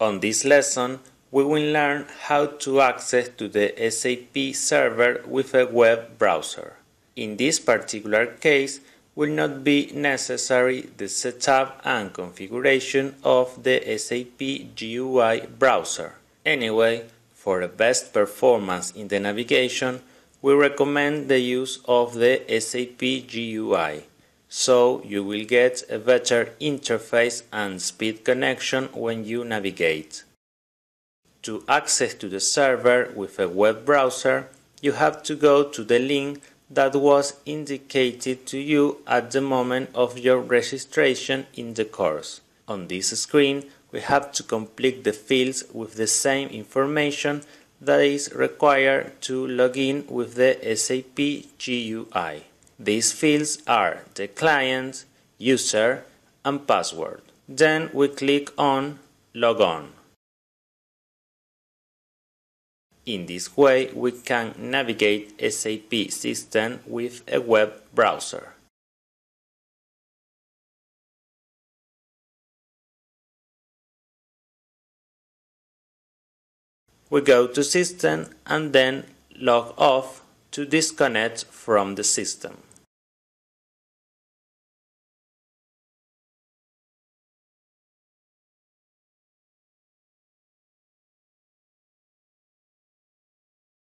On this lesson, we will learn how to access to the SAP server with a web browser. In this particular case, will not be necessary the setup and configuration of the SAP GUI browser. Anyway, for the best performance in the navigation, we recommend the use of the SAP GUI, so you will get a better interface and speed connection when you navigate. To access to the server with a web browser, you have to go to the link that was indicated to you at the moment of your registration in the course. On this screen, we have to complete the fields with the same information that is required to log in with the SAP GUI. These fields are the client, user, and password. Then we click on Log On. In this way, we can navigate SAP system with a web browser. We go to System and then log off to disconnect from the system.